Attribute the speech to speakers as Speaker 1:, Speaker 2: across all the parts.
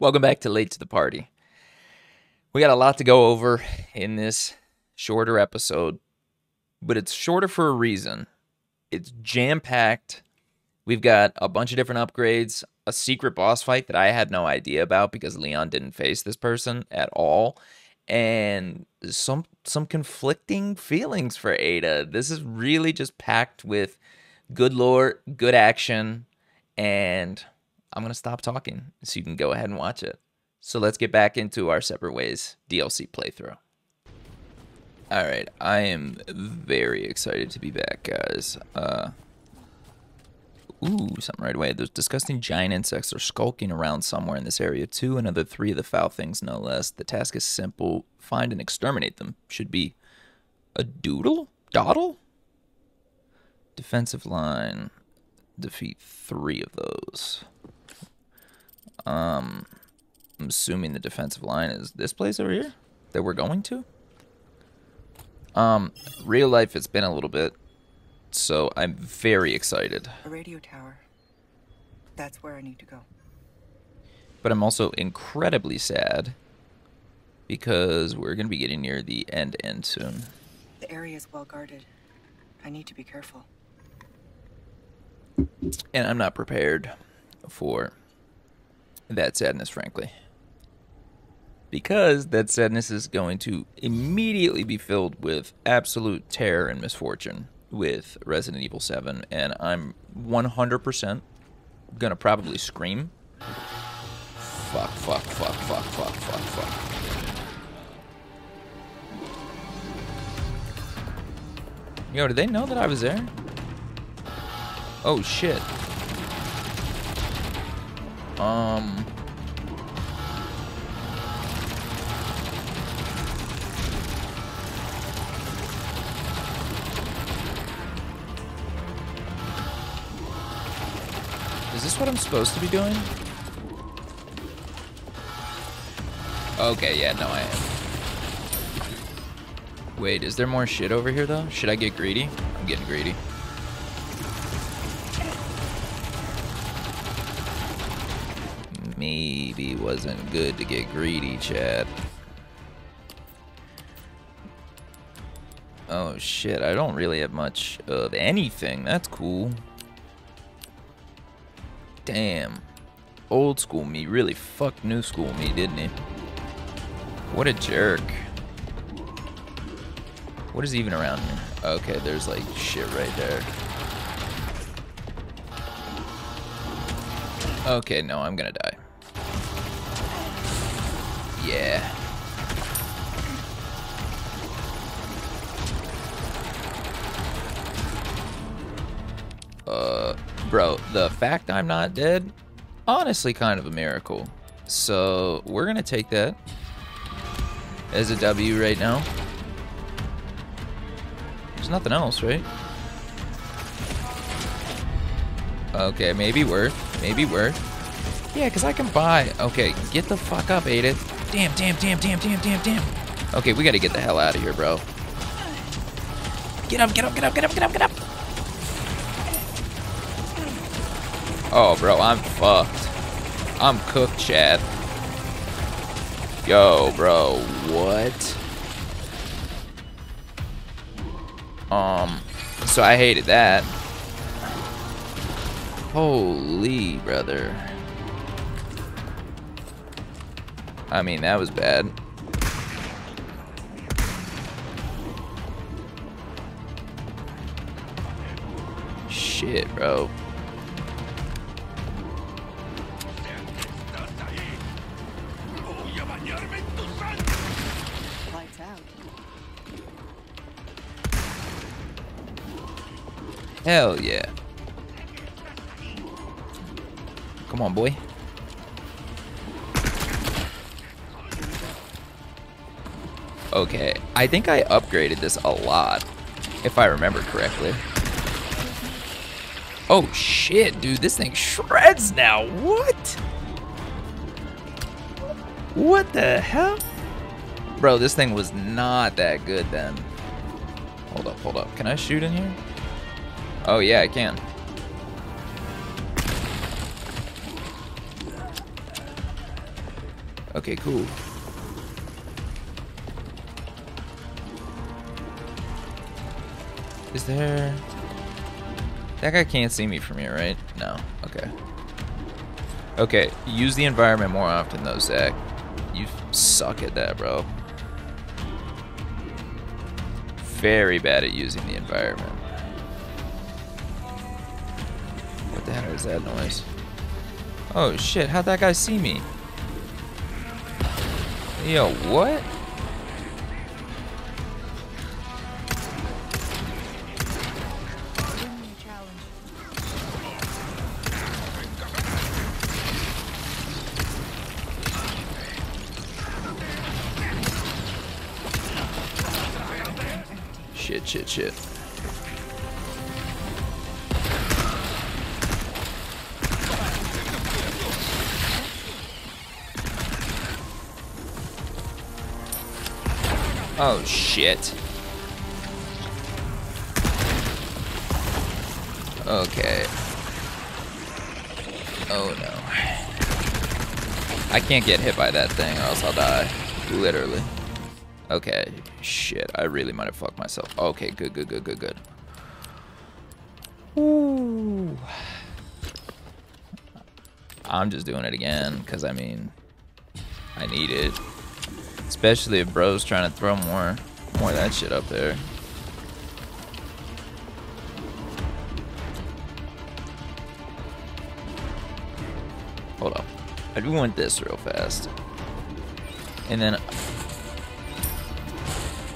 Speaker 1: Welcome back to Late to the Party. We got a lot to go over in this shorter episode, but it's shorter for a reason. It's jam packed. We've got a bunch of different upgrades, a secret boss fight that I had no idea about because Leon didn't face this person at all, and some some conflicting feelings for Ada. This is really just packed with good lore, good action, and I'm going to stop talking so you can go ahead and watch it. So let's get back into our Separate Ways DLC playthrough. All right, I am very excited to be back, guys. Uh, ooh, something right away. Those disgusting giant insects are skulking around somewhere in this area. Two, another three of the foul things, no less. The task is simple: find and exterminate them. Should be a doodle, dawdle. Defensive line. Defeat three of those. Um, I'm assuming the defensive line is this place over here that we're going to. Um, real life, it's been a little bit, so I'm very excited.
Speaker 2: A radio tower. That's where I need to go.
Speaker 1: But I'm also incredibly sad because we're going to be getting near the end end soon.
Speaker 2: The area is well guarded. I need to be careful.
Speaker 1: And I'm not prepared for that sadness, frankly. Because that sadness is going to immediately be filled with absolute terror and misfortune with Resident Evil 7, and I'm 100% gonna probably scream. Fuck, fuck, fuck, fuck, fuck, fuck, fuck. Yo, did they know that I was there? Oh shit. Um. Is this what I'm supposed to be doing? Okay, yeah, no, I am. Wait, is there more shit over here, though? Should I get greedy? I'm getting greedy. Maybe wasn't good to get greedy, Chad. Oh shit, I don't really have much of anything. That's cool. Damn. Old school me really fucked new school me, didn't he? What a jerk. What is even around here? Okay, there's like shit right there. Okay, no, I'm gonna die. Yeah. Uh, bro, the fact I'm not dead, honestly kind of a miracle. So, we're gonna take that as a W right now. There's nothing else, right? Okay, maybe worth. Maybe worth. Yeah, because I can buy. Okay, get the fuck up, Ada. Damn, damn, damn, damn, damn, damn, damn. Okay, we gotta get the hell out of here, bro. Get up, get up, get up, get up, get up, get up. Oh, bro, I'm fucked. I'm cooked, Chad. Yo, bro, what? Um, so I hated that. Holy brother. I mean, that was bad. Shit, bro. Hell yeah. Come on, boy. Okay, I think I upgraded this a lot, if I remember correctly. Oh shit, dude, this thing shreds now. What? What the hell? Bro, this thing was not that good then. Hold up, hold up. Can I shoot in here? Oh yeah, I can. Okay, cool. Is there... That guy can't see me from here, right? No. Okay. Okay, use the environment more often though, Zach. You suck at that, bro. Very bad at using the environment. What the hell is that noise? Oh shit, how'd that guy see me? Yo, what? Shit, shit. Oh shit. Okay. Oh no. I can't get hit by that thing or else I'll die. Literally. Okay. Shit. I really might have fucked myself. Okay, good, good, good, good, good. Ooh. I'm just doing it again because I mean, I need it. Especially if bro's trying to throw more, more of that shit up there. Hold up. I do want this real fast. And then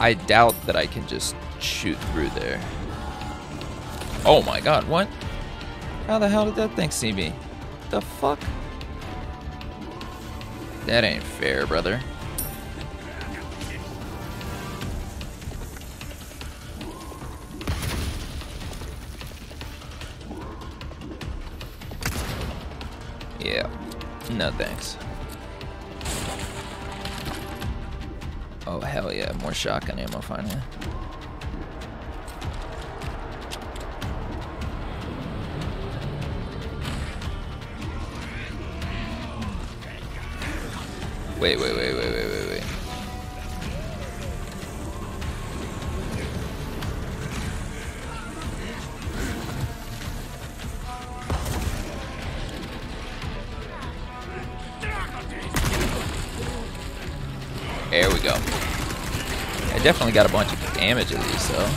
Speaker 1: I doubt that I can just shoot through there. Oh my god, what? How the hell did that thing see me? The fuck? That ain't fair, brother. Yeah. No thanks. Oh hell yeah, more shotgun ammo finally. Wait, wait, wait, wait. Definitely got a bunch of damage at least, though.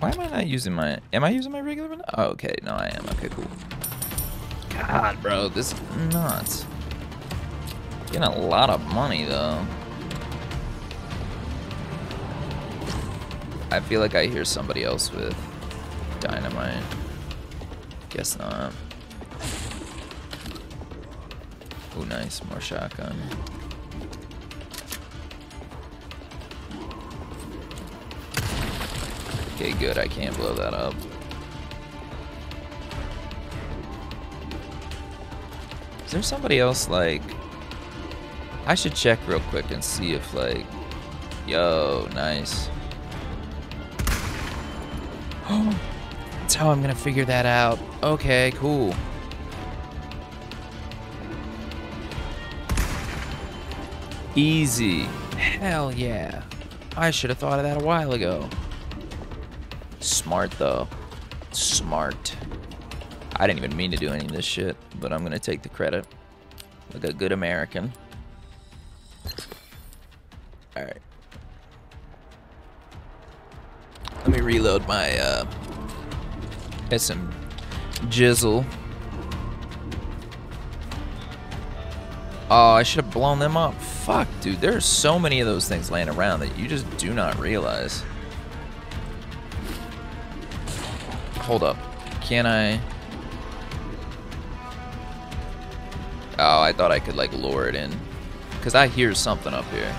Speaker 1: Why am I not using my... Am I using my regular? Okay. No, I am. Okay, cool. God, bro. This is nuts. Getting a lot of money, though. I feel like I hear somebody else with dynamite. Guess not. Oh, nice. More shotgun. Okay, good. I can't blow that up. Is there somebody else, like... I should check real quick and see if, like... Yo, nice. That's how I'm gonna figure that out. Okay, cool. Easy. Hell yeah. I should have thought of that a while ago. Smart though. Smart. I didn't even mean to do any of this shit, but I'm gonna take the credit. Like a good American. Alright. Let me reload my uh SM Jizzle. Oh, I should have blown them up. Fuck, dude. There are so many of those things laying around that you just do not realize. Hold up. Can I... thought I could like lure it in. Cause I hear something up here.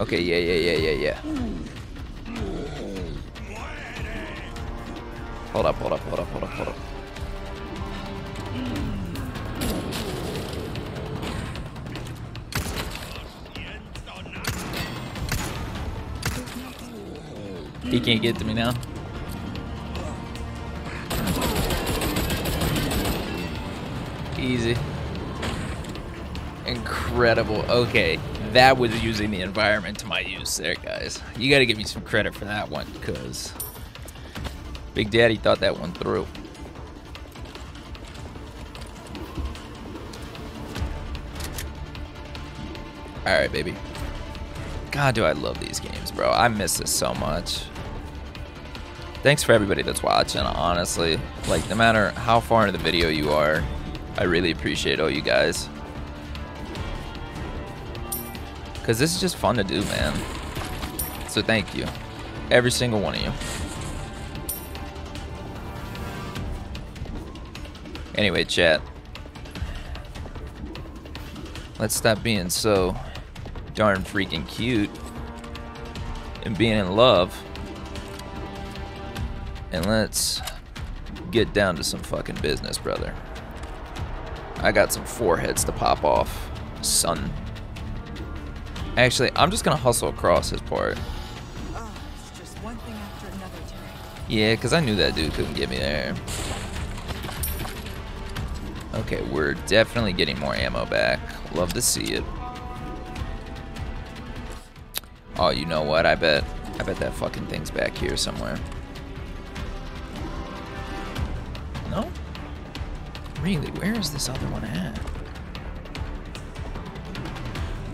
Speaker 1: Okay, yeah, yeah, yeah, yeah, yeah. Hold up, hold up, hold up, hold up, hold up. He can't get to me now. Easy. Incredible. Okay, that was using the environment to my use there, guys. You got to give me some credit for that one, because Big Daddy thought that one through. Alright, baby. God, do I love these games, bro. I miss this so much. Thanks for everybody that's watching, honestly. Like, no matter how far into the video you are, I really appreciate all you guys. Because this is just fun to do, man. So thank you. Every single one of you. Anyway, chat. Let's stop being so darn freaking cute and being in love. And let's get down to some fucking business, brother. I got some foreheads to pop off, son. Actually, I'm just gonna hustle across this part.
Speaker 2: Oh.
Speaker 1: Yeah, because I knew that dude couldn't get me there. Okay, we're definitely getting more ammo back. Love to see it. Oh, you know what? I bet I bet that fucking thing's back here somewhere. Really? Where is this other one at?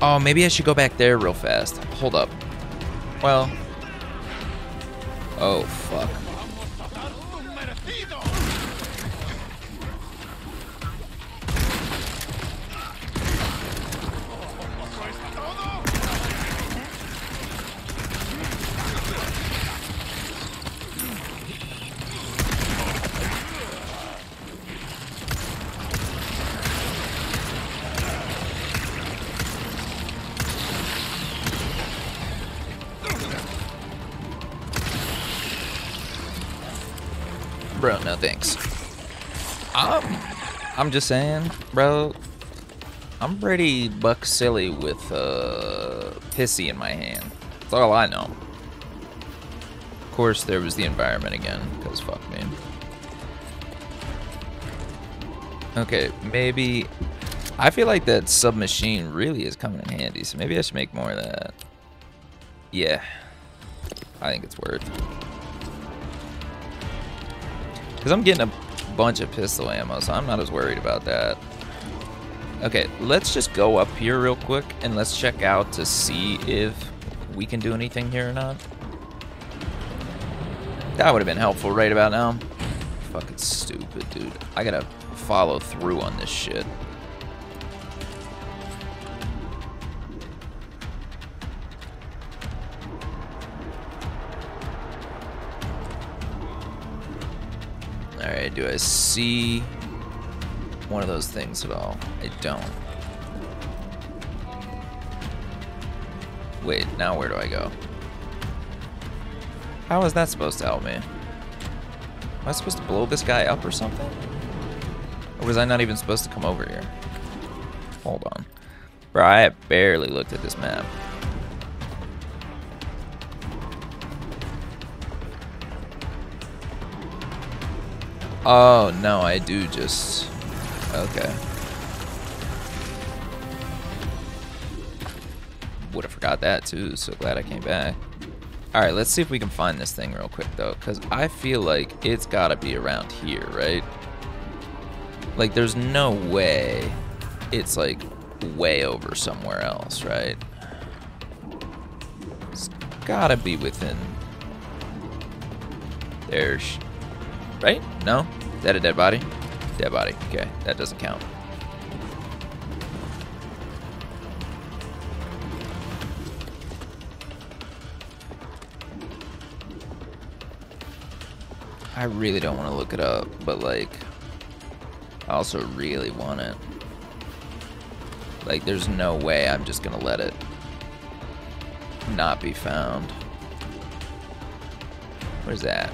Speaker 1: Oh, maybe I should go back there real fast. Hold up. Well. Oh, fuck. Just saying, bro. I'm pretty buck silly with uh, pissy in my hand. That's all I know. Of course, there was the environment again, because fuck me. Okay, maybe... I feel like that submachine really is coming in handy, so maybe I should make more of that. Yeah. I think it's worth. Because I'm getting a bunch of pistol ammo, so I'm not as worried about that. Okay, let's just go up here real quick, and let's check out to see if we can do anything here or not. That would have been helpful right about now. Fucking stupid, dude. I gotta follow through on this shit. Alright, do I see one of those things at all? I don't. Wait, now where do I go? How is that supposed to help me? Am I supposed to blow this guy up or something? Or was I not even supposed to come over here? Hold on. Bro, I barely looked at this map. Oh, no, I do just... Okay. Would have forgot that too, so glad I came back. Alright, let's see if we can find this thing real quick though, because I feel like it's gotta be around here, right? Like, there's no way it's like way over somewhere else, right? It's gotta be within... There's... Right? No? Is that a dead body? Dead body. Okay, that doesn't count. I really don't want to look it up, but like, I also really want it. Like, there's no way I'm just gonna let it. not be found. Where's that?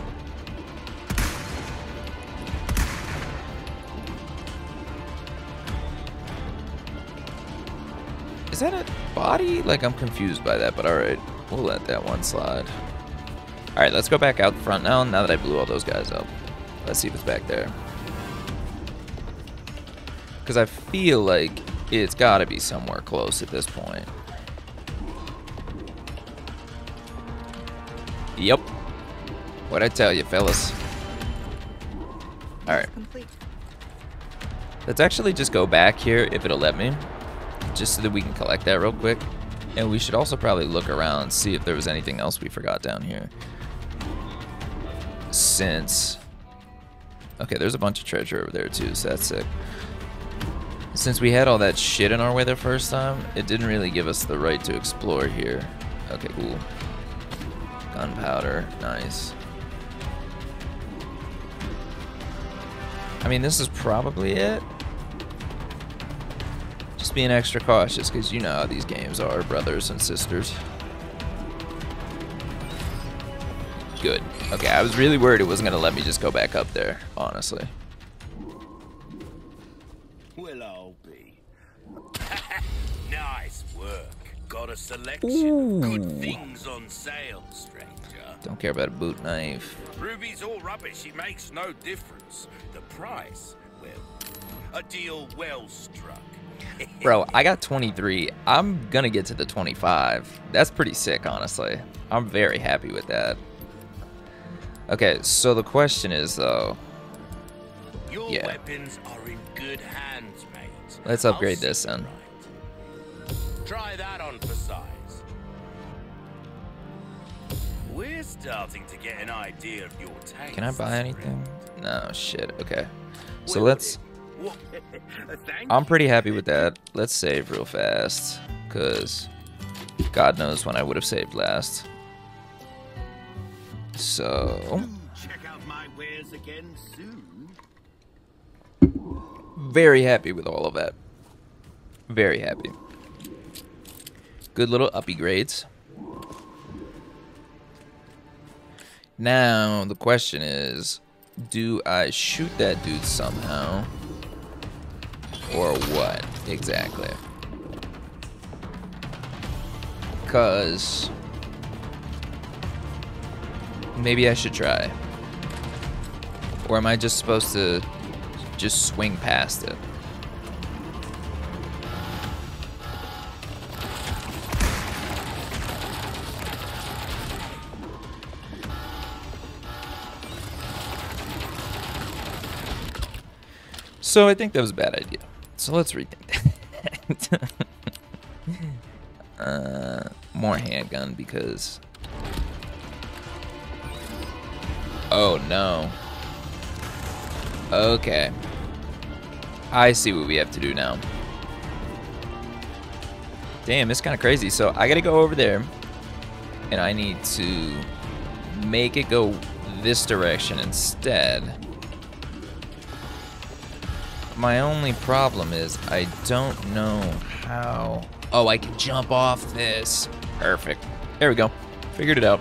Speaker 1: Is that a body? Like, I'm confused by that, but alright. We'll let that one slide. Alright, let's go back out front now, now that I blew all those guys up. Let's see if it's back there. Because I feel like it's got to be somewhere close at this point. Yep. What'd I tell you, fellas? Alright. Let's actually just go back here, if it'll let me. Just so that we can collect that real quick. And we should also probably look around, see if there was anything else we forgot down here. Since... Okay, there's a bunch of treasure over there too, so that's sick. Since we had all that shit in our way the first time, it didn't really give us the right to explore here. Okay, cool. Gunpowder, nice. I mean, this is probably it. Just being extra cautious, because you know how these games are, brothers and sisters. Good. Okay, I was really worried it wasn't going to let me just go back up there, honestly.
Speaker 3: Well, I'll be. nice work. Got a selection
Speaker 1: Ooh.
Speaker 3: of good things on sale, stranger.
Speaker 1: Don't care about a boot knife.
Speaker 3: Ruby's all rubbish. It makes no difference. The price, well, a deal well struck.
Speaker 1: Bro, I got 23. I'm going to get to the 25. That's pretty sick, honestly. I'm very happy with that. Okay, so the question is, though,
Speaker 3: Your
Speaker 1: Yeah.
Speaker 3: weapons are in good hands, mate.
Speaker 1: Let's
Speaker 3: I'll
Speaker 1: upgrade this then.
Speaker 3: right. Try that on for size. We're starting to get an idea of your taste.
Speaker 1: can I buy anything? No, shit. Okay. So let's... I'm pretty happy with that. Let's save real fast, because God knows when I would have saved last. So,
Speaker 3: Check out my wares again soon.
Speaker 1: very happy with all of that. Very happy. Good little uppy grades. Now, the question is, do I shoot that dude somehow? Or what, exactly? Because... Maybe I should try. Or am I just supposed to just swing past it? So I think that was a bad idea. So let's rethink that. uh, more handgun because. Oh no. Okay. I see what we have to do now. Damn, it's kind of crazy. So I gotta go over there, and I need to make it go this direction instead. My only problem is I don't know how. Oh, I can jump off this. Perfect. There we go. Figured it out.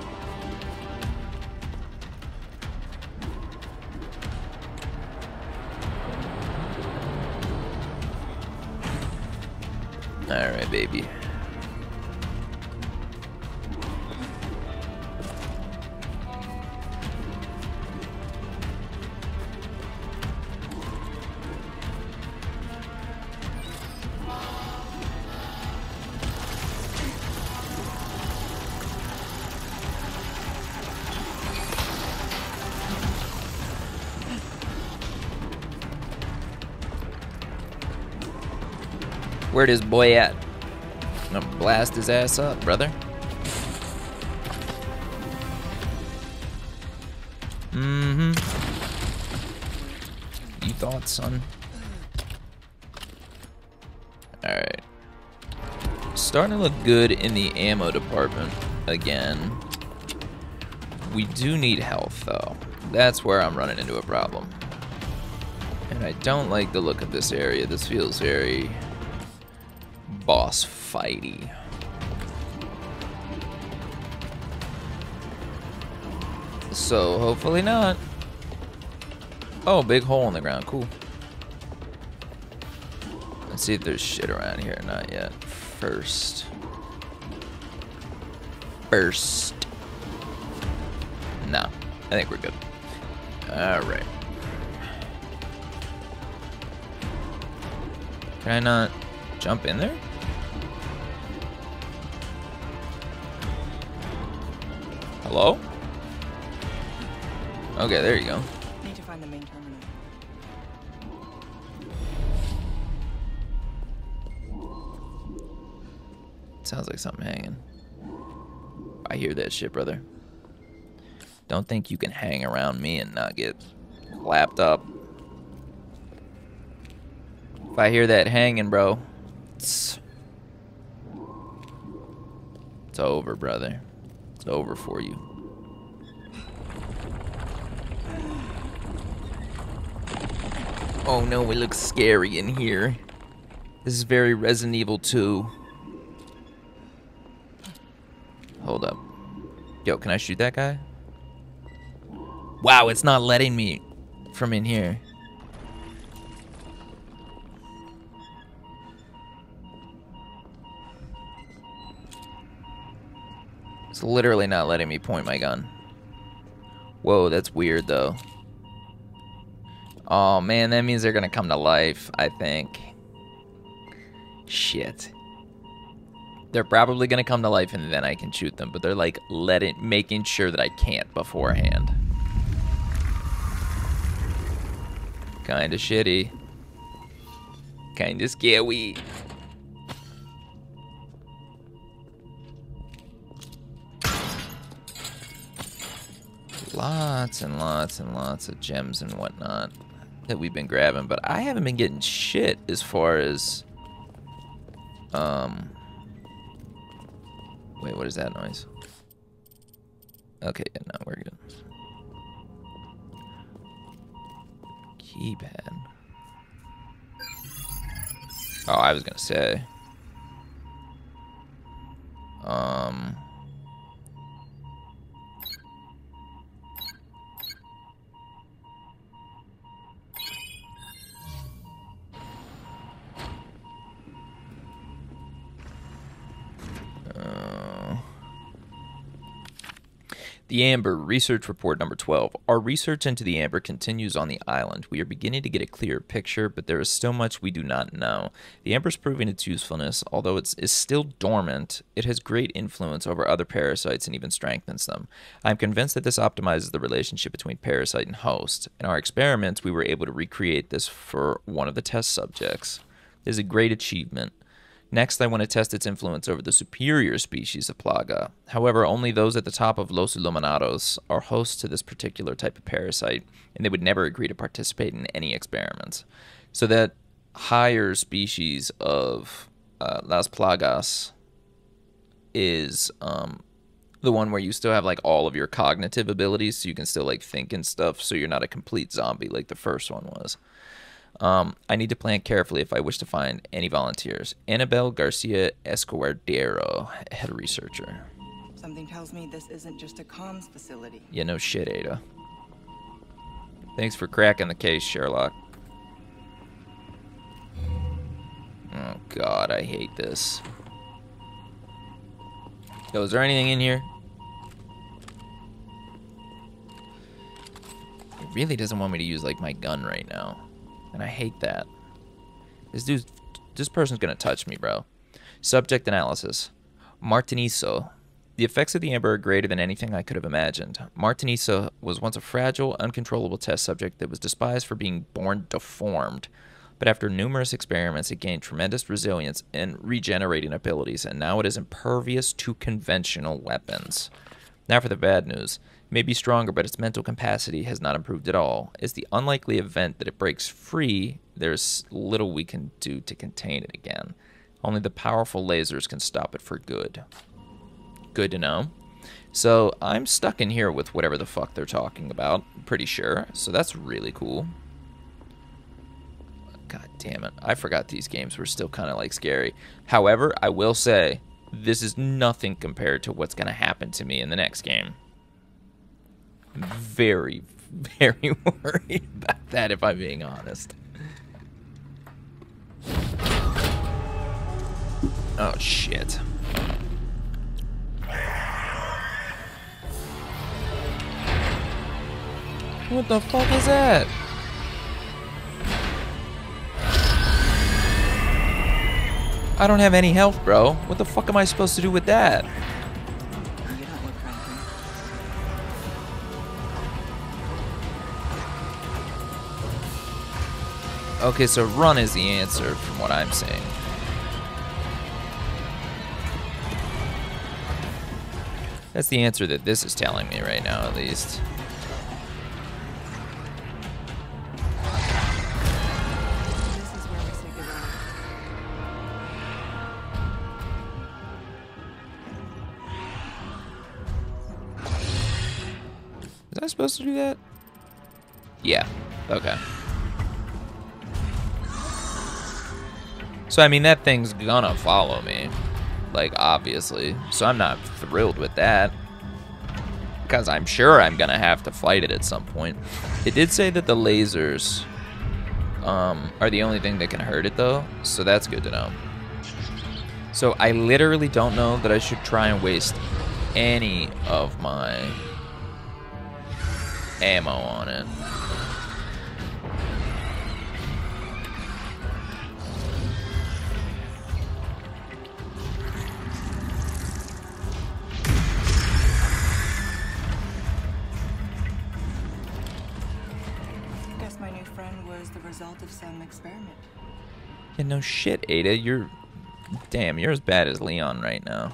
Speaker 1: Alright, baby. Where this boy at? I'm gonna blast his ass up, brother. Mm-hmm. You thought, son? Alright. Starting to look good in the ammo department again. We do need health, though. That's where I'm running into a problem. And I don't like the look of this area. This feels very fighty. So, hopefully not. Oh, big hole in the ground. Cool. Let's see if there's shit around here. Not yet. First. First. Nah. I think we're good. Alright. Can I not jump in there? Hello? Okay, there you go.
Speaker 2: Need to find the main terminal.
Speaker 1: Sounds like something hanging. I hear that shit, brother. Don't think you can hang around me and not get clapped up. If I hear that hanging, bro, it's, it's over, brother. It's over for you. Oh no, it looks scary in here. This is very Resident Evil 2. Hold up. Yo, can I shoot that guy? Wow, it's not letting me from in here. It's literally not letting me point my gun. Whoa, that's weird though. Oh man, that means they're gonna come to life, I think. Shit. They're probably gonna come to life and then I can shoot them, but they're like letting making sure that I can't beforehand. Kinda shitty. Kinda scary. Lots and lots and lots of gems and whatnot that we've been grabbing, but I haven't been getting shit as far as um Wait, what is that noise? Okay, yeah, no, we're good. Keypad. Oh, I was gonna say. Um. The Amber Research Report number 12. Our research into the Amber continues on the island. We are beginning to get a clearer picture, but there is still much we do not know. The Amber is proving its usefulness. Although it is still dormant, it has great influence over other parasites and even strengthens them. I am convinced that this optimizes the relationship between parasite and host. In our experiments, we were able to recreate this for one of the test subjects. It is a great achievement. Next, I want to test its influence over the superior species of Plaga. However, only those at the top of Los Iluminados are hosts to this particular type of parasite, and they would never agree to participate in any experiments. So that higher species of uh, Las Plagas is um, the one where you still have like all of your cognitive abilities, so you can still like think and stuff, so you're not a complete zombie like the first one was. Um, I need to plan carefully if I wish to find any volunteers. Annabelle Garcia Escudero, head researcher.
Speaker 2: Something tells me this isn't just a comms facility.
Speaker 1: Yeah, no shit, Ada. Thanks for cracking the case, Sherlock. Oh god, I hate this. Yo, is there anything in here? It really doesn't want me to use like my gun right now. And I hate that. This dude, this person's gonna touch me, bro. Subject analysis. Martiniso. The effects of the amber are greater than anything I could have imagined. Martiniso was once a fragile, uncontrollable test subject that was despised for being born deformed. But after numerous experiments, it gained tremendous resilience and regenerating abilities, and now it is impervious to conventional weapons. Now for the bad news. May be stronger, but its mental capacity has not improved at all. It's the unlikely event that it breaks free, there's little we can do to contain it again. Only the powerful lasers can stop it for good. Good to know. So I'm stuck in here with whatever the fuck they're talking about, pretty sure. So that's really cool. God damn it. I forgot these games were still kind of like scary. However, I will say this is nothing compared to what's going to happen to me in the next game. Very, very worried about that, if I'm being honest. Oh, shit. What the fuck is that? I don't have any health, bro. What the fuck am I supposed to do with that? Okay, so run is the answer from what I'm saying. That's the answer that this is telling me right now, at least. Was I supposed to do that? Yeah. Okay. So I mean that thing's gonna follow me. Like obviously. So I'm not thrilled with that. Because I'm sure I'm gonna have to fight it at some point. It did say that the lasers um, are the only thing that can hurt it though, so that's good to know. So I literally don't know that I should try and waste any of my ammo on it. Yeah, no shit, Ada. You're. Damn, you're as bad as Leon right now.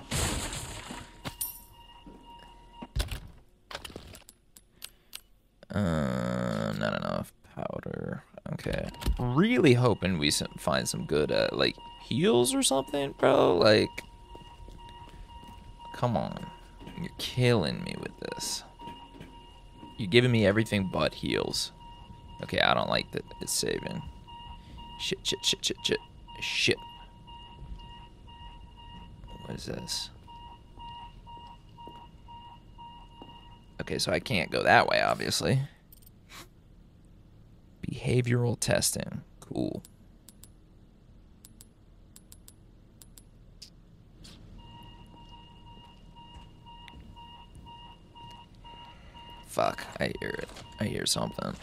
Speaker 1: Uh, not enough powder. Okay. Really hoping we find some good, uh, like, heals or something, bro. Like, come on. You're killing me with this. You're giving me everything but heals. Okay, I don't like that it's saving. Shit, shit, shit, shit, shit. Shit. What is this? Okay, so I can't go that way, obviously. Behavioral testing. Cool. Fuck, I hear it. I hear something.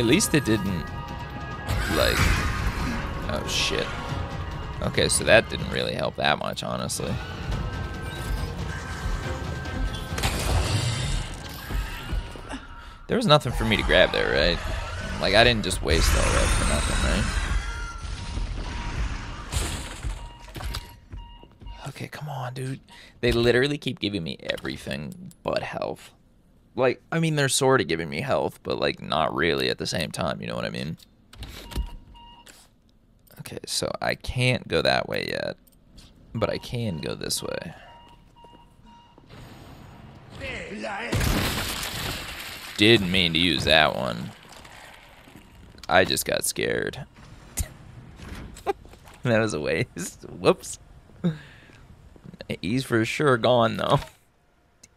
Speaker 1: At least it didn't, like, oh shit. Okay, so that didn't really help that much, honestly. There was nothing for me to grab there, right? Like, I didn't just waste all that for nothing, right? Okay, come on, dude. They literally keep giving me everything but health. Like, I mean, they're sort of giving me health, but, like, not really at the same time, you know what I mean? Okay, so I can't go that way yet, but I can go this way. Didn't mean to use that one. I just got scared. that was a waste. Whoops. He's for sure gone, though.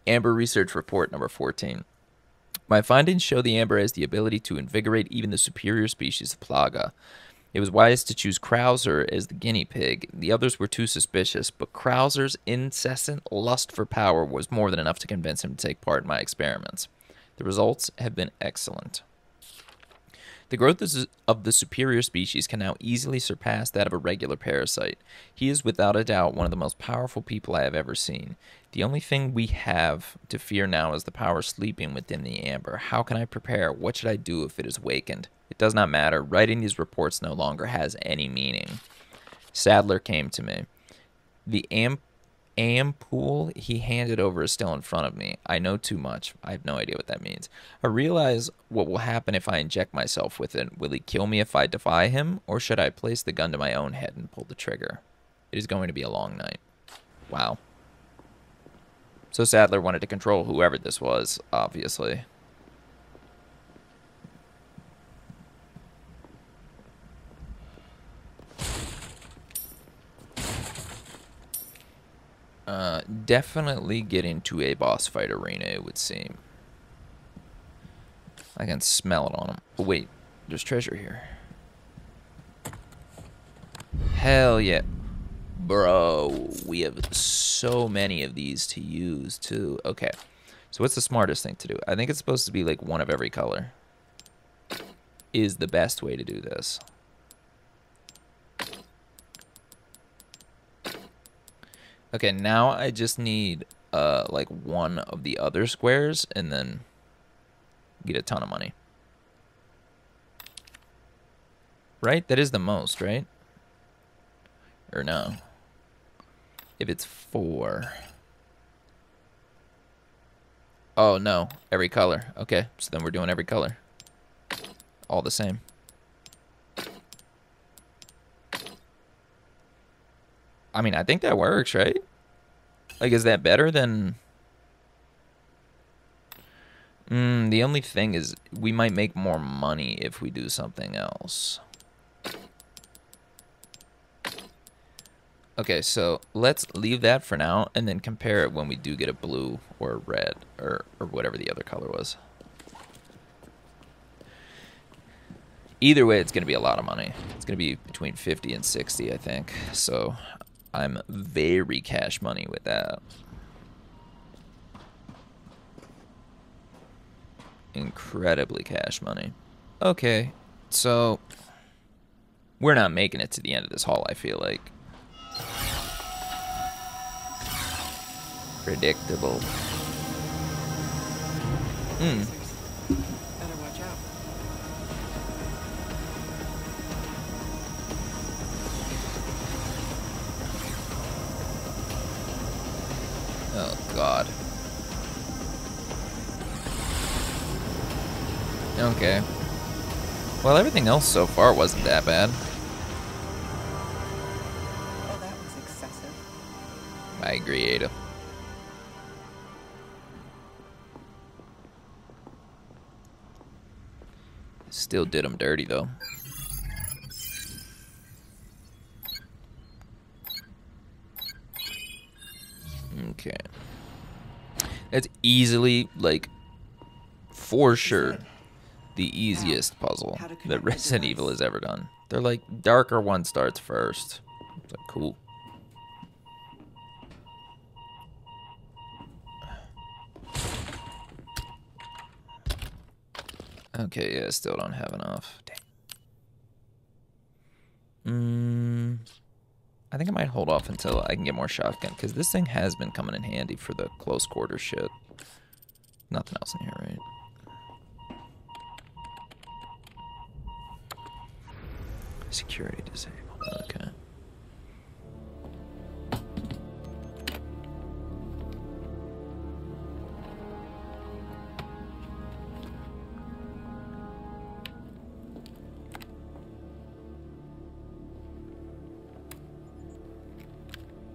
Speaker 1: Amber Research Report number 14. My findings show the amber has the ability to invigorate even the superior species of Plaga. It was wise to choose Krauser as the guinea pig. The others were too suspicious, but Krauser's incessant lust for power was more than enough to convince him to take part in my experiments. The results have been excellent. The growth of the superior species can now easily surpass that of a regular parasite. He is without a doubt one of the most powerful people I have ever seen. The only thing we have to fear now is the power sleeping within the amber. How can I prepare? What should I do if it is wakened? It does not matter. Writing these reports no longer has any meaning. Sadler came to me. The ampoule he handed over is still in front of me. I know too much. I have no idea what that means. I realize what will happen if I inject myself with it. Will he kill me if I defy him, or should I place the gun to my own head and pull the trigger? It is going to be a long night. Wow. So Sadler wanted to control whoever this was, obviously. Uh, definitely get into a boss fight arena, it would seem. I can smell it on him. Oh, wait, there's treasure here. Hell yeah. Bro, we have so many of these to use, too. Okay, so what's the smartest thing to do? I think it's supposed to be like one of every color. Is the best way to do this. Okay, now I just need uh like one of the other squares and then get a ton of money. Right? That is the most, right? Or no? If it's four. Oh, no. Every color. Okay, so then we're doing every color. All the same. I mean, I think that works, right? Like, is that better than... Mm, the only thing is we might make more money if we do something else. Okay, so let's leave that for now and then compare it when we do get a blue or a red or, or whatever the other color was. Either way, it's going to be a lot of money. It's going to be between 50 and 60, I think. So I'm very cash money with that. Incredibly cash money. Okay, so we're not making it to the end of this haul, I feel like. Predictable. Hmm. God. Okay. Well, everything else so far wasn't that bad.
Speaker 2: Oh, that was excessive.
Speaker 1: I agree, Ada. Still did him dirty, though. That's easily, like, for sure, the easiest puzzle that Resident Evil has ever done. They're like, darker one starts first. It's like, cool. Okay, yeah, still don't have enough. Dang. Mm, I think I might hold off until I can get more shotgun, because this thing has been coming in handy for the close quarter shit. Nothing else in here, right? Security disabled. Okay.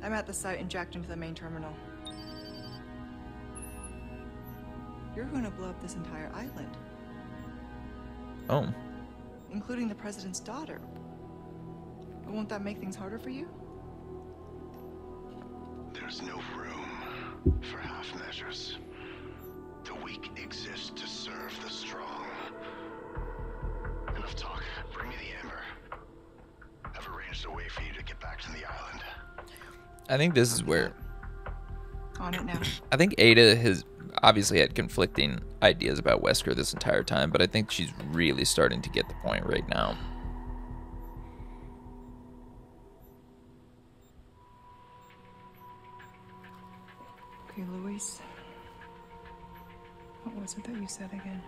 Speaker 2: I'm at the site and jacked into the main terminal. You're going to blow up this entire island,
Speaker 1: Oh,
Speaker 2: including the president's daughter. Won't that make things harder for you?
Speaker 4: There's no room for half measures. The weak exist to serve the strong. Enough talk. Bring me the amber. I've arranged a way for you to get back to the island.
Speaker 1: I think this is where oh,
Speaker 2: On it now.
Speaker 1: I think Ada has obviously had conflicting ideas about Wesker this entire time, but I think she's really starting to get the point right now.
Speaker 2: Okay, Luis. What was it that you said again?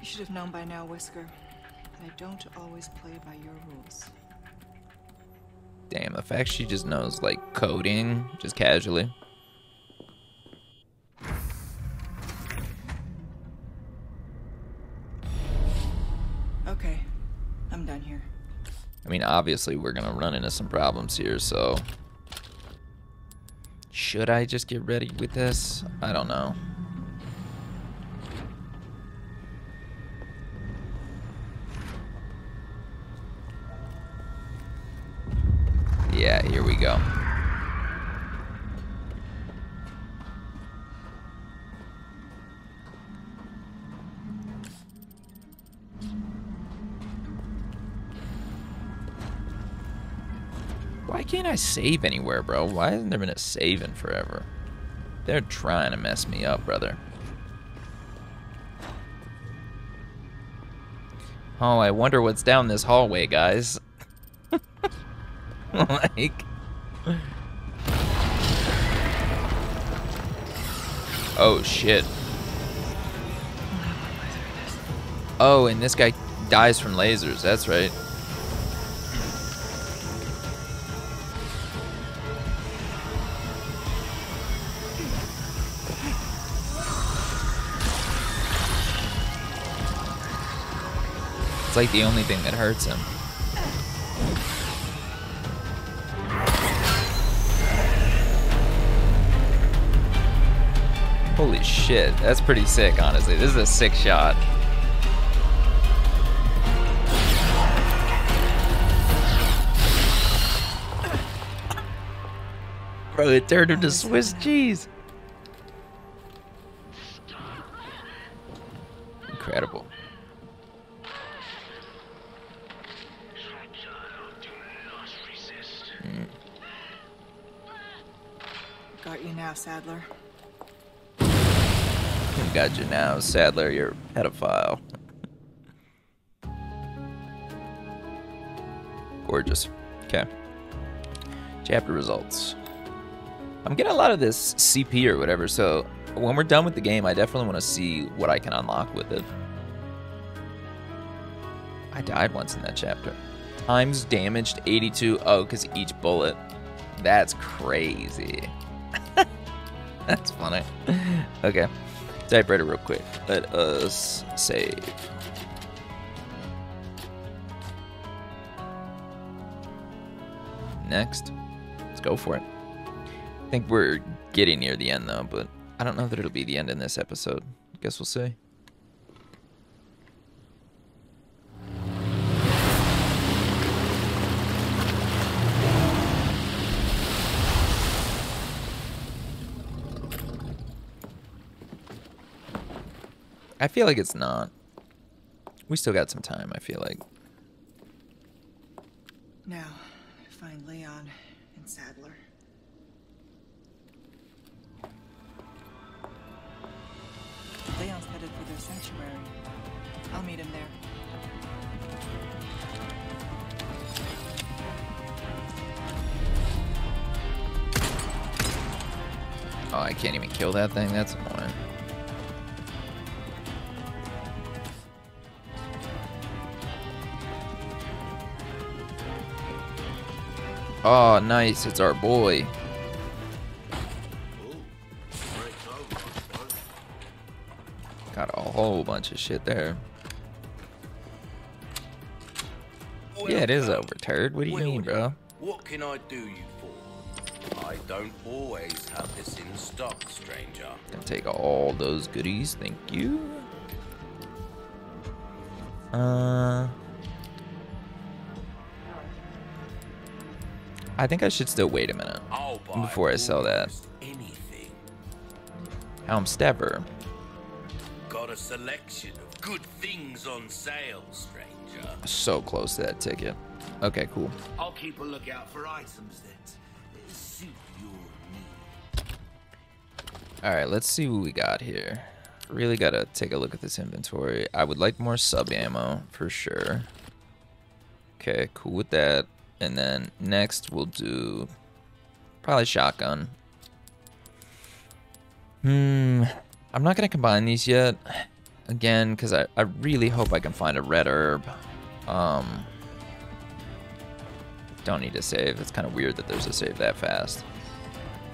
Speaker 2: You should have known by now, Wesker. that I don't always play by your rules.
Speaker 1: Damn, the fact she just knows like coding just casually.
Speaker 2: Okay, I'm done here.
Speaker 1: I mean, obviously we're gonna run into some problems here, so should I just get ready with this? I don't know. Yeah, here we go. Why can't I save anywhere, bro? Why hasn't there been a save in forever? They're trying to mess me up, brother. Oh, I wonder what's down this hallway, guys. like... Oh, shit. Oh, and this guy dies from lasers. That's right. It's like the only thing that hurts him. Holy shit, that's pretty sick, honestly. This is a sick shot. Bro, it turned into Swiss cheese.
Speaker 2: Now, Sadler.
Speaker 1: You're a pedophile. Gorgeous. Okay. Chapter results. I'm getting a lot of this CP or whatever, so when we're done with the game, I definitely want to see what I can unlock with it. I died once in that chapter. Times damaged 82. Oh, because each bullet. That's crazy. That's funny. Okay. Typewriter real quick. Let us save. Next. Let's go for it. I think we're getting near the end though, but I don't know that it'll be the end in this episode. Guess we'll see. Feel like it's not. We still got some time, I feel like.
Speaker 2: Now, find Leon and Sadler. Leon's headed for their sanctuary. I'll meet him there.
Speaker 1: Oh, I can't even kill that thing? That's annoying. Oh, nice. It's our boy. Got a whole bunch of shit there. Yeah, it is over, turd. What do you mean, bro?
Speaker 3: What can I do you for? I don't always have this in stock, stranger.
Speaker 1: Gonna take all those goodies. Thank you. Uh, I think I should still wait a minute
Speaker 3: oh,
Speaker 1: before I sell that.
Speaker 3: Anything.
Speaker 1: Helm Stabber.
Speaker 3: Got a selection of good things on sale, stranger.
Speaker 1: So close to that ticket. Okay, cool.
Speaker 3: I'll keep a lookout for items that suit your needs.
Speaker 1: All right, let's see what we got here. Really gotta take a look at this inventory. I would like more sub ammo for sure. Okay, cool with that. And then next we'll do probably shotgun. Hmm, I'm not gonna combine these yet. Again, because I, I really hope I can find a red herb. Um, Don't need to save. It's kind of weird that there's a save that fast.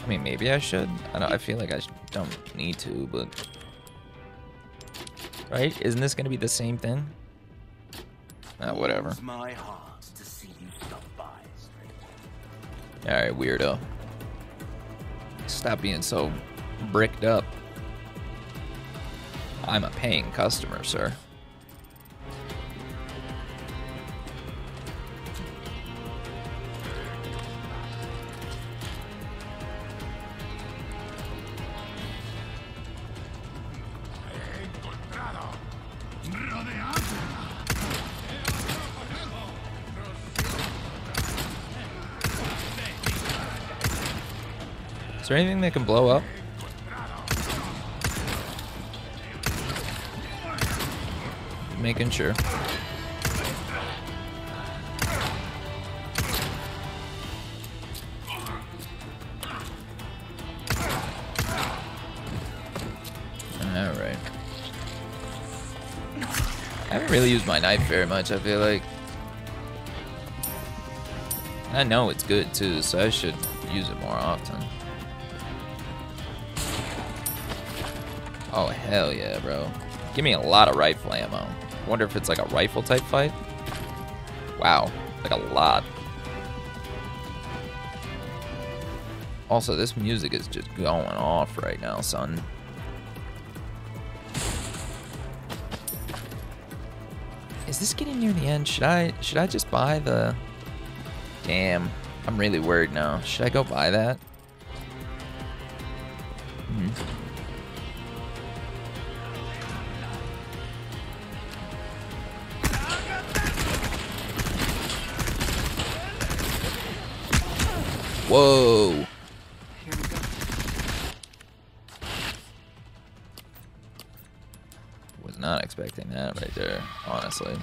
Speaker 1: I mean, maybe I should. I don't. I feel like I don't need to, but right? Isn't this gonna be the same thing? Ah, whatever.
Speaker 3: My heart stranger.
Speaker 1: All right, weirdo. Stop being so bricked up. I'm a paying customer, sir. There anything that can blow up? Making sure. Alright. I haven't really used my knife very much, I feel like. I know it's good too, so I should use it more often. Oh, hell yeah, bro. Give me a lot of rifle ammo. Wonder if it's like a rifle type fight? Wow, like a lot. Also, this music is just going off right now, son. Is this getting near the end? Should I should I just buy the Damn. I'm really worried now. Should I go buy that? Hmm. Whoa.
Speaker 2: Here we go.
Speaker 1: Was not expecting that right there, honestly.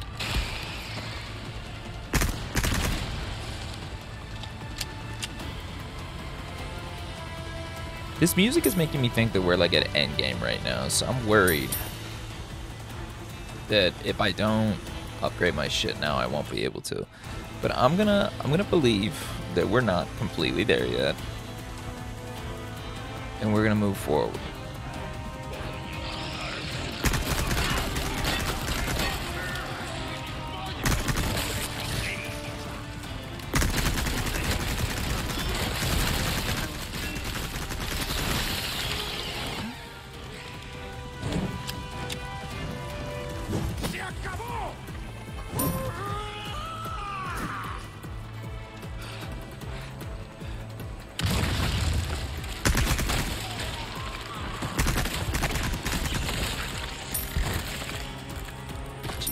Speaker 1: This music is making me think that we're like at endgame right now, so I'm worried that if I don't upgrade my shit now, I won't be able to. But I'm gonna I'm gonna believe that we're not completely there yet. And we're gonna move forward.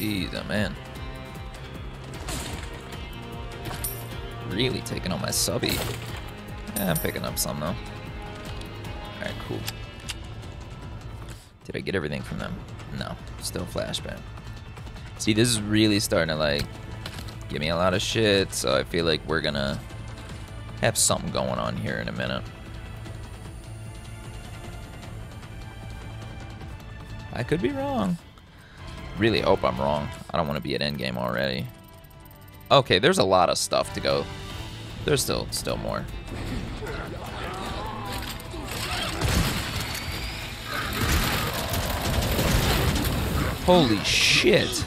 Speaker 1: Jeez, oh man. Really taking on my subby. Yeah, I'm picking up some though. Alright, cool. Did I get everything from them? No. Still flashbang. See, this is really starting to like give me a lot of shit, so I feel like we're gonna have something going on here in a minute. I could be wrong. Really hope I'm wrong. I don't want to be at endgame already. Okay, there's a lot of stuff to go. There's still still more. Holy shit.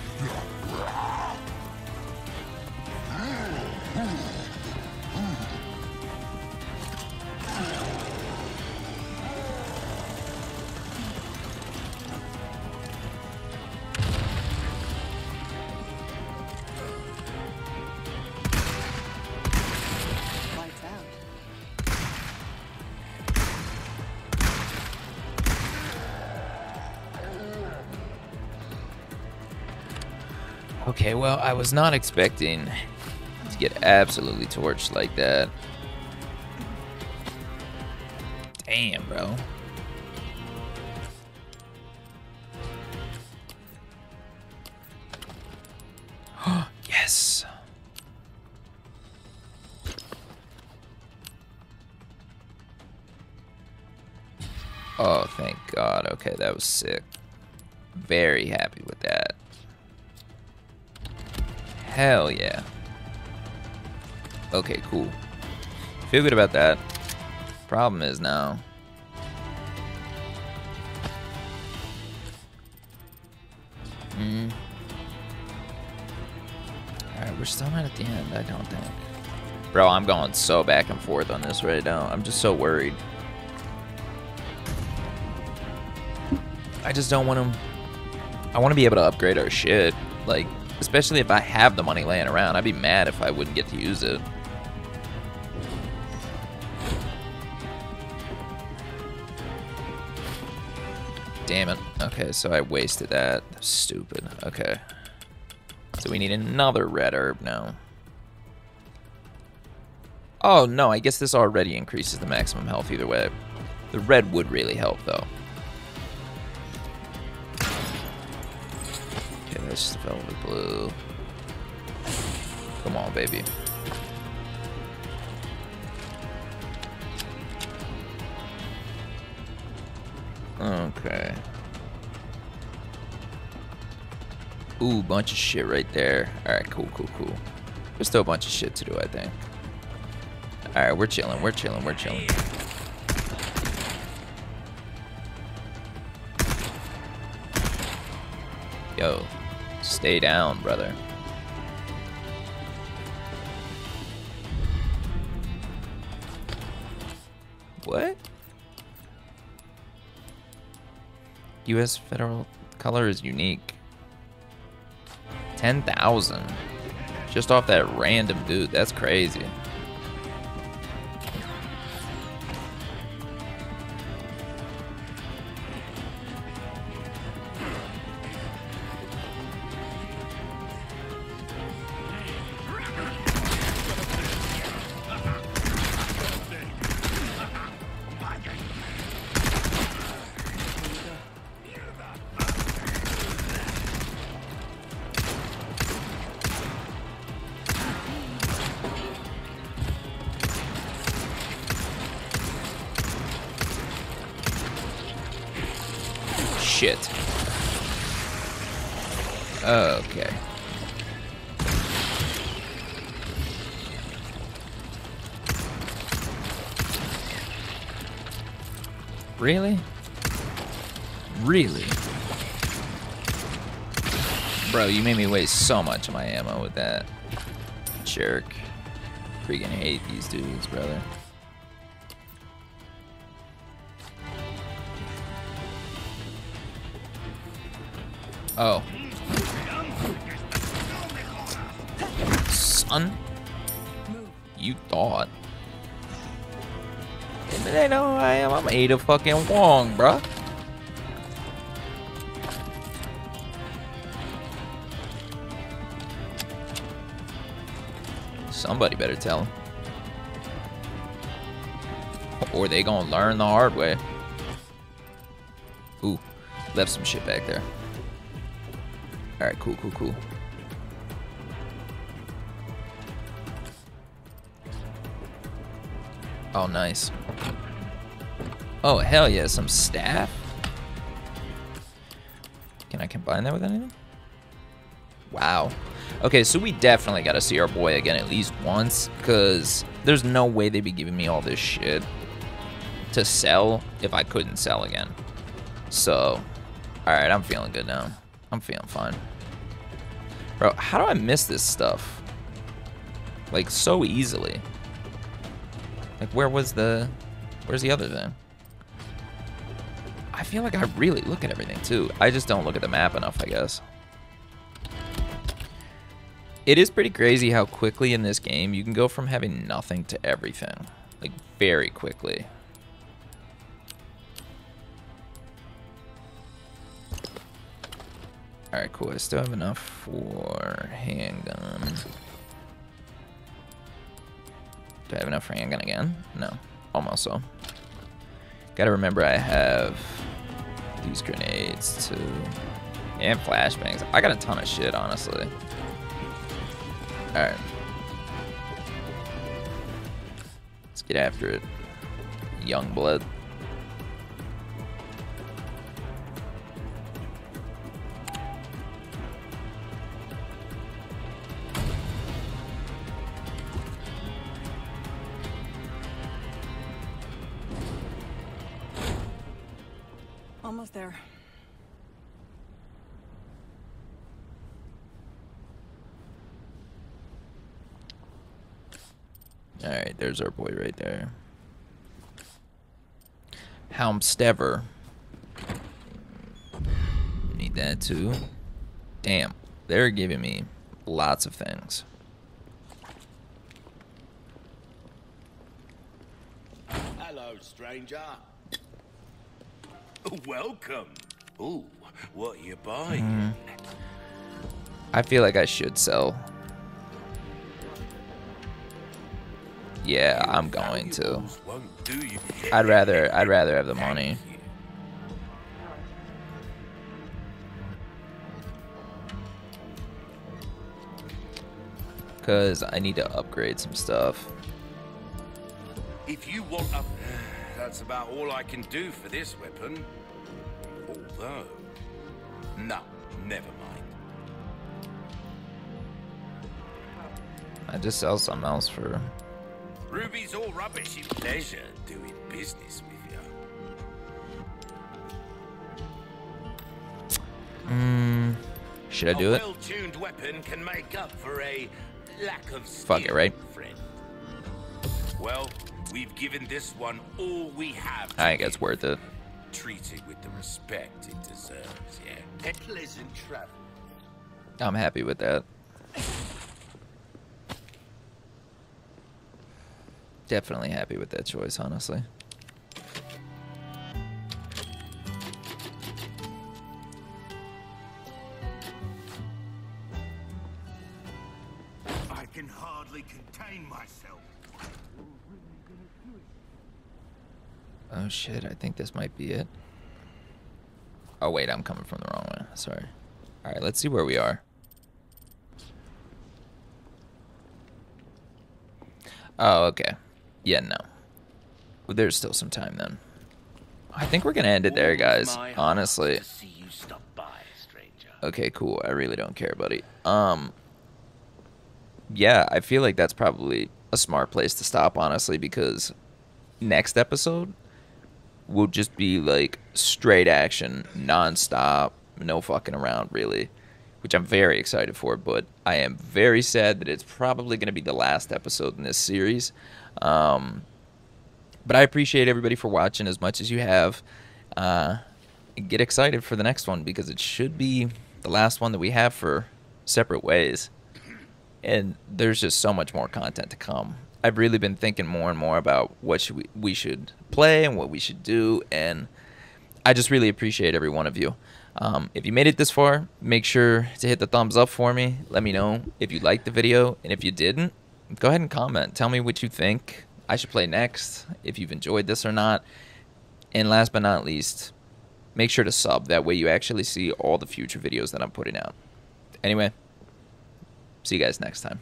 Speaker 1: I was not expecting to get absolutely torched like that. Damn, bro. yes. Oh, thank God. Okay, that was sick. Very happy with that. Hell yeah. Okay, cool. Feel good about that. Problem is now. Hmm. Alright, we're still not at the end, I don't think. Bro, I'm going so back and forth on this right now. I'm just so worried. I just don't want to... I want to be able to upgrade our shit. Like, especially if I have the money laying around. I'd be mad if I wouldn't get to use it. Damn it. Okay, so I wasted that. Stupid. Okay. So we need another red herb now. Oh, no, I guess this already increases the maximum health either way. The red would really help, though. Just velvet blue. Come on, baby. Okay. Ooh, bunch of shit right there. Alright, cool, cool, cool. There's still a bunch of shit to do, I think. Alright, we're chilling, we're chilling, we're chilling. Yo, stay down, brother. What? U.S. federal color is unique. 10,000. Just off that random dude. That's crazy. So much of my ammo with that. Jerk. Freaking hate these dudes, brother. Oh. Son? You thought. They know who I am. I'm Ada fucking Wong, bruh. Somebody better tell him. Or they gonna learn the hard way. Ooh, left some shit back there. Alright, cool, cool, cool. Oh, nice. Oh, hell yeah, some staff? Can I combine that with anything? Wow. Okay, so we definitely got to see our boy again at least once, because there's no way they'd be giving me all this shit to sell if I couldn't sell again. So, alright, I'm feeling good now. I'm feeling fine. Bro, how do I miss this stuff? Like, so easily. Like, where was the... Where's the other thing? I feel like I really look at everything, too. I just don't look at the map enough, I guess. It is pretty crazy how quickly in this game you can go from having nothing to everything. Like, very quickly. Alright, cool. I still have enough for handgun. Do I have enough for handgun again? No. Almost so. Gotta remember I have these grenades too. And flashbangs. I got a ton of shit, honestly. Alright. Let's get after it. Young blood. There's our boy right there. Helmstever. Need that too. Damn, they're giving me lots of things.
Speaker 3: Hello, stranger. Welcome. Ooh, what you buying? Mm-hmm.
Speaker 1: I feel like I should sell. Yeah, I'm going to.
Speaker 3: Valuables won't do you.
Speaker 1: I'd rather I'd rather have the money. Cause I need to upgrade some stuff.
Speaker 3: If you want up That's about all I can do for this weapon. Although... No, never mind.
Speaker 1: I just sell something else for
Speaker 3: Ruby's all rubbish. It's pleasure doing business with you.
Speaker 1: mm, should I do
Speaker 3: a
Speaker 1: it?
Speaker 3: well-tuned weapon can make up for a lack of
Speaker 1: Fuck it, right?
Speaker 3: Well, we've given this one all we have.
Speaker 1: I think it's worth it.
Speaker 3: Treat it with the respect it deserves, yeah. Pleasant travel.
Speaker 1: I'm happy with that. Definitely happy with that choice, honestly.
Speaker 3: I can hardly contain myself.
Speaker 1: Oh shit, I think this might be it. Oh wait, I'm coming from the wrong way. Sorry. Alright, let's see where we are. Oh, okay. Yeah, no. There's still some time then. I think we're gonna end it there, guys. Honestly.
Speaker 3: See you stop by, stranger.
Speaker 1: Okay, cool. I really don't care, buddy. Um Yeah, I feel like that's probably a smart place to stop, honestly, because next episode will just be like straight action, nonstop, no fucking around, really. Which I'm very excited for, but I am very sad that it's probably going to be the last episode in this series. Um, but I appreciate everybody for watching as much as you have. Uh, get excited for the next one because it should be the last one that we have for separate ways. And there's just so much more content to come. I've really been thinking more and more about what should we, we should play and what we should do, and I just really appreciate every one of you. Um, if you made it this far, make sure to hit the thumbs up for me. Let me know if you liked the video, and if you didn't, go ahead and comment. Tell me what you think I should play next, if you've enjoyed this or not. And last but not least, make sure to sub. That way you actually see all the future videos that I'm putting out. Anyway, see you guys next time.